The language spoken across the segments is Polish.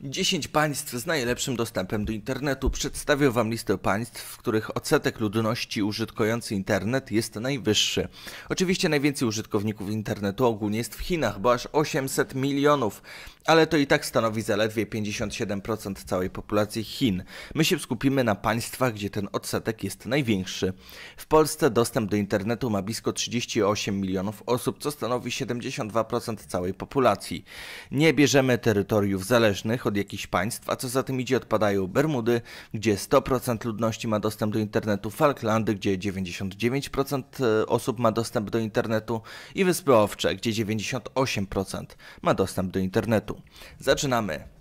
10 państw z najlepszym dostępem do internetu. Przedstawię Wam listę państw, w których odsetek ludności użytkujący internet jest najwyższy. Oczywiście najwięcej użytkowników internetu ogólnie jest w Chinach, bo aż 800 milionów, ale to i tak stanowi zaledwie 57% całej populacji Chin. My się skupimy na państwach, gdzie ten odsetek jest największy. W Polsce dostęp do internetu ma blisko 38 milionów osób, co stanowi 72% całej populacji. Nie bierzemy terytoriów zależnych, od jakichś państw, a co za tym idzie odpadają Bermudy, gdzie 100% ludności ma dostęp do internetu, Falklandy, gdzie 99% e, osób ma dostęp do internetu i Wyspy Owcze, gdzie 98% ma dostęp do internetu. Zaczynamy.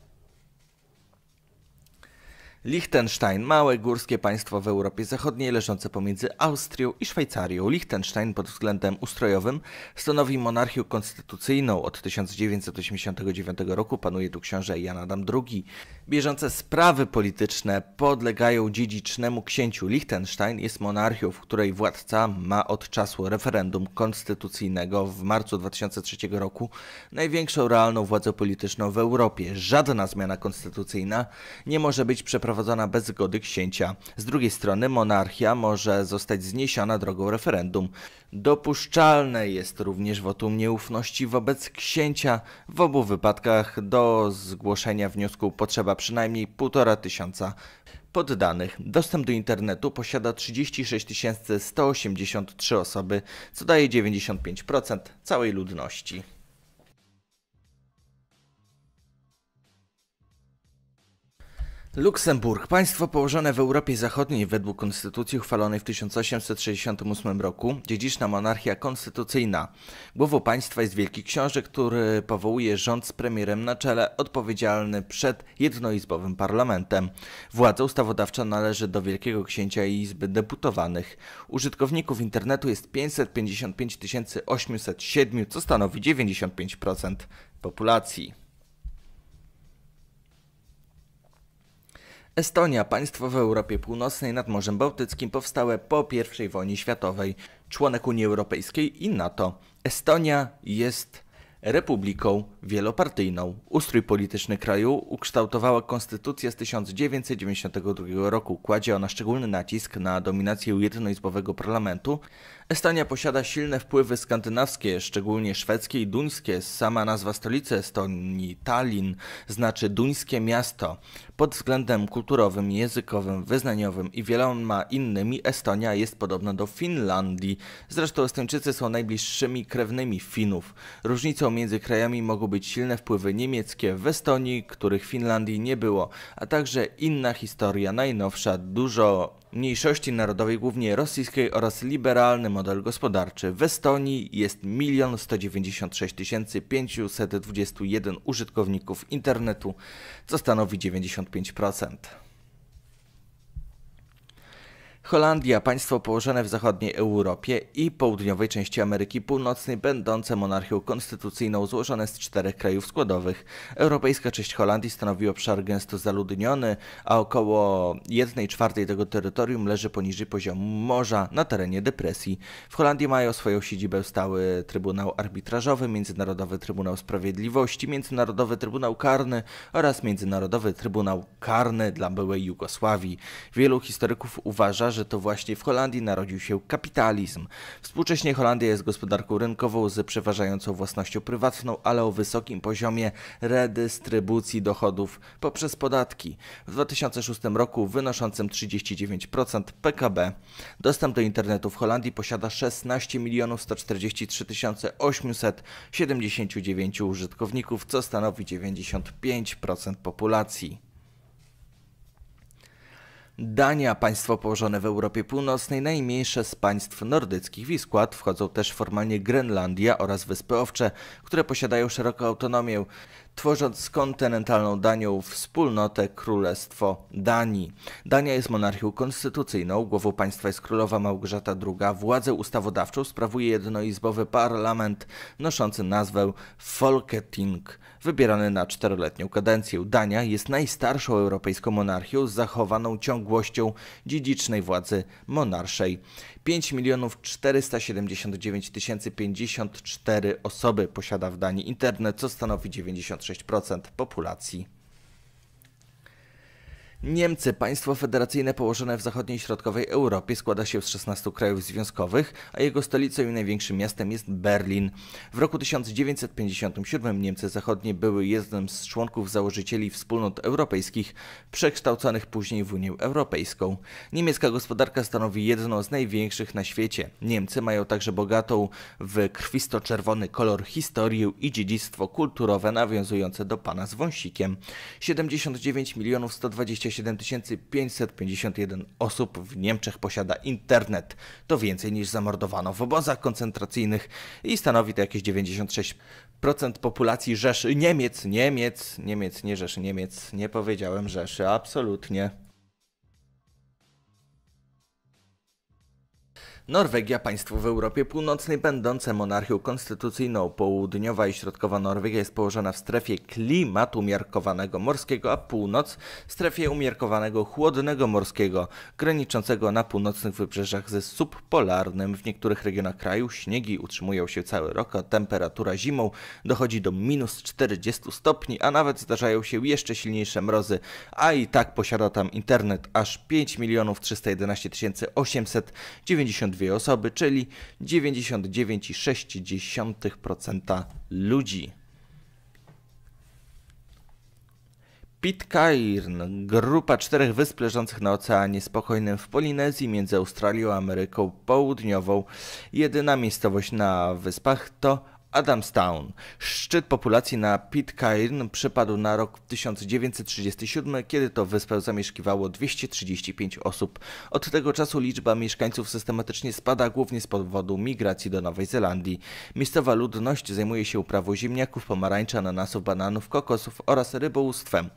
Liechtenstein, małe górskie państwo w Europie Zachodniej leżące pomiędzy Austrią i Szwajcarią. Liechtenstein pod względem ustrojowym stanowi monarchię konstytucyjną. Od 1989 roku panuje tu książę Jan Adam II. Bieżące sprawy polityczne podlegają dziedzicznemu księciu. Liechtenstein jest monarchią, w której władca ma od czasu referendum konstytucyjnego w marcu 2003 roku największą realną władzę polityczną w Europie. Żadna zmiana konstytucyjna nie może być przeprowadzona przeprowadzona bez zgody księcia. Z drugiej strony monarchia może zostać zniesiona drogą referendum. Dopuszczalne jest również wotum nieufności wobec księcia. W obu wypadkach do zgłoszenia wniosku potrzeba przynajmniej półtora tysiąca poddanych. Dostęp do internetu posiada 36 183 osoby, co daje 95% całej ludności. Luksemburg, państwo położone w Europie Zachodniej według konstytucji uchwalonej w 1868 roku, dziedziczna monarchia konstytucyjna. Głową państwa jest wielki książę, który powołuje rząd z premierem na czele, odpowiedzialny przed jednoizbowym parlamentem. Władza ustawodawcza należy do Wielkiego Księcia i Izby Deputowanych. Użytkowników internetu jest 555 807, co stanowi 95% populacji. Estonia, państwo w Europie Północnej nad Morzem Bałtyckim powstałe po I wojnie światowej, członek Unii Europejskiej i NATO. Estonia jest republiką wielopartyjną. Ustrój polityczny kraju ukształtowała konstytucja z 1992 roku. Kładzie ona szczególny nacisk na dominację jednoizbowego parlamentu. Estonia posiada silne wpływy skandynawskie, szczególnie szwedzkie i duńskie. Sama nazwa stolicy Estonii, Tallinn, znaczy duńskie miasto. Pod względem kulturowym, językowym, wyznaniowym i wieloma innymi Estonia jest podobna do Finlandii. Zresztą Estończycy są najbliższymi krewnymi Finów. Różnicą między krajami mogą być silne wpływy niemieckie w Estonii, których w Finlandii nie było, a także inna historia, najnowsza, dużo mniejszości narodowej, głównie rosyjskiej oraz liberalny model gospodarczy. W Estonii jest 1 196 521 użytkowników internetu, co stanowi 95%. Holandia, państwo położone w zachodniej Europie i południowej części Ameryki Północnej, będące monarchią konstytucyjną złożone z czterech krajów składowych. Europejska część Holandii stanowi obszar gęsto zaludniony, a około 1 czwartej tego terytorium leży poniżej poziomu morza na terenie depresji. W Holandii mają swoją siedzibę stały Trybunał Arbitrażowy, Międzynarodowy Trybunał Sprawiedliwości, Międzynarodowy Trybunał Karny oraz Międzynarodowy Trybunał Karny dla byłej Jugosławii. Wielu historyków uważa, że to właśnie w Holandii narodził się kapitalizm. Współcześnie Holandia jest gospodarką rynkową z przeważającą własnością prywatną, ale o wysokim poziomie redystrybucji dochodów poprzez podatki. W 2006 roku wynoszącym 39% PKB. Dostęp do internetu w Holandii posiada 16 milionów 143 879 użytkowników, co stanowi 95% populacji. Dania, państwo położone w Europie Północnej, najmniejsze z państw nordyckich. W skład wchodzą też formalnie Grenlandia oraz Wyspy Owcze, które posiadają szeroką autonomię, tworząc z kontynentalną Danią wspólnotę Królestwo Danii. Dania jest monarchią konstytucyjną, głową państwa jest królowa Małgorzata II. Władzę ustawodawczą sprawuje jednoizbowy parlament noszący nazwę Folketing wybierany na czteroletnią kadencję. Dania jest najstarszą europejską monarchią z zachowaną ciągłością dziedzicznej władzy monarszej. 5 milionów 479 054 osoby posiada w Danii internet, co stanowi 96% populacji. Niemcy, państwo federacyjne położone w zachodniej i środkowej Europie, składa się z 16 krajów związkowych, a jego stolicą i największym miastem jest Berlin. W roku 1957 Niemcy Zachodnie były jednym z członków założycieli wspólnot europejskich, przekształconych później w Unię Europejską. Niemiecka gospodarka stanowi jedną z największych na świecie. Niemcy mają także bogatą w krwisto-czerwony kolor historię i dziedzictwo kulturowe nawiązujące do pana z wąsikiem. 79 milionów 127 551 osób w Niemczech posiada internet. To więcej niż zamordowano w obozach koncentracyjnych i stanowi to jakieś 96% populacji Rzeszy. Niemiec, Niemiec, Niemiec, nie Rzeszy, Niemiec. Nie powiedziałem Rzeszy, absolutnie. Norwegia, państwo w Europie Północnej, będące monarchią konstytucyjną. Południowa i środkowa Norwegia jest położona w strefie klimatu umiarkowanego morskiego, a północ w strefie umiarkowanego chłodnego morskiego, graniczącego na północnych wybrzeżach ze subpolarnym. W niektórych regionach kraju śniegi utrzymują się cały rok, a temperatura zimą dochodzi do minus 40 stopni, a nawet zdarzają się jeszcze silniejsze mrozy, a i tak posiada tam internet aż 5 milionów 311 890 dwie osoby, czyli 99,6% ludzi. Pitcairn, grupa czterech wysp leżących na Oceanie Spokojnym w Polinezji między Australią a Ameryką Południową. Jedyna miejscowość na wyspach to Adamstown. Szczyt populacji na Pitcairn przypadł na rok 1937, kiedy to wyspę zamieszkiwało 235 osób. Od tego czasu liczba mieszkańców systematycznie spada, głównie z powodu migracji do Nowej Zelandii. Miejscowa ludność zajmuje się uprawą ziemniaków, pomarańcza, ananasów, bananów, kokosów oraz rybołówstwem.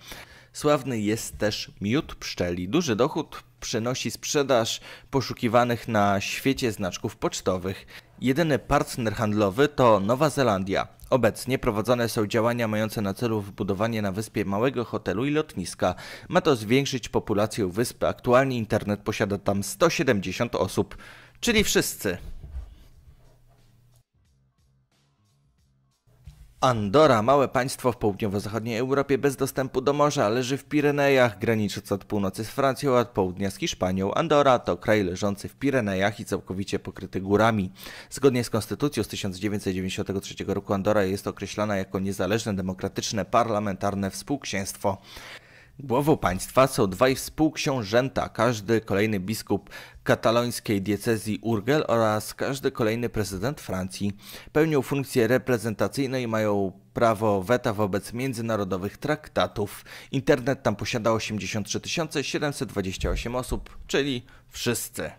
Sławny jest też miód pszczeli. Duży dochód przynosi sprzedaż poszukiwanych na świecie znaczków pocztowych. Jedyny partner handlowy to Nowa Zelandia. Obecnie prowadzone są działania mające na celu wbudowanie na wyspie małego hotelu i lotniska. Ma to zwiększyć populację wyspy. Aktualnie internet posiada tam 170 osób, czyli wszyscy. Andora, małe państwo w południowo-zachodniej Europie bez dostępu do morza, leży w Pirenejach, granicząc od północy z Francją, a od południa z Hiszpanią. Andora to kraj leżący w Pirenejach i całkowicie pokryty górami. Zgodnie z konstytucją z 1993 roku Andora jest określana jako niezależne, demokratyczne, parlamentarne współksięstwo. Głową państwa są dwaj współksiążęta, każdy kolejny biskup katalońskiej diecezji Urgel oraz każdy kolejny prezydent Francji. Pełnią funkcje reprezentacyjne i mają prawo weta wobec międzynarodowych traktatów. Internet tam posiada 83 728 osób, czyli wszyscy.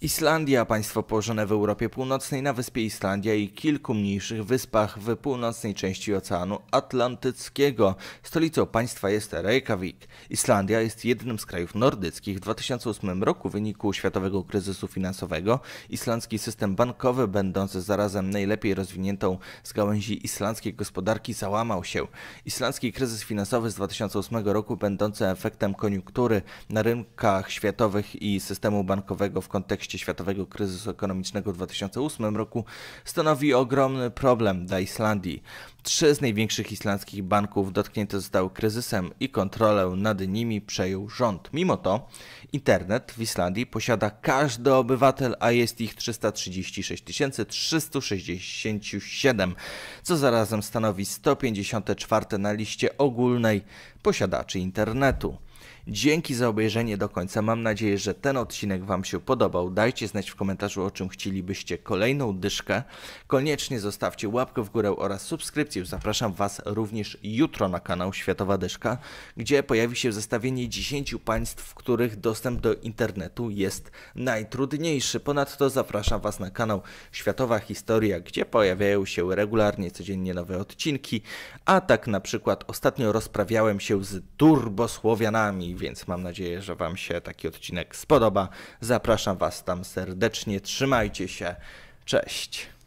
Islandia, państwo położone w Europie Północnej na wyspie Islandia i kilku mniejszych wyspach w północnej części Oceanu Atlantyckiego. Stolicą państwa jest Reykjavik. Islandia jest jednym z krajów nordyckich. W 2008 roku w wyniku światowego kryzysu finansowego islandzki system bankowy, będący zarazem najlepiej rozwiniętą z gałęzi islandzkiej gospodarki, załamał się. Islandzki kryzys finansowy z 2008 roku, będący efektem koniunktury na rynkach światowych i systemu bankowego w kontekście kontekście światowego kryzysu ekonomicznego w 2008 roku stanowi ogromny problem dla Islandii. Trzy z największych islandzkich banków dotknięte zostały kryzysem i kontrolę nad nimi przejął rząd. Mimo to internet w Islandii posiada każdy obywatel, a jest ich 336 367, co zarazem stanowi 154 na liście ogólnej posiadaczy internetu. Dzięki za obejrzenie do końca. Mam nadzieję, że ten odcinek Wam się podobał. Dajcie znać w komentarzu, o czym chcielibyście kolejną dyszkę. Koniecznie zostawcie łapkę w górę oraz subskrypcję. Zapraszam Was również jutro na kanał Światowa Dyszka, gdzie pojawi się zestawienie 10 państw, w których dostęp do internetu jest najtrudniejszy. Ponadto zapraszam Was na kanał Światowa Historia, gdzie pojawiają się regularnie, codziennie nowe odcinki. A tak na przykład ostatnio rozprawiałem się z turbosłowianami więc mam nadzieję, że Wam się taki odcinek spodoba. Zapraszam Was tam serdecznie, trzymajcie się, cześć.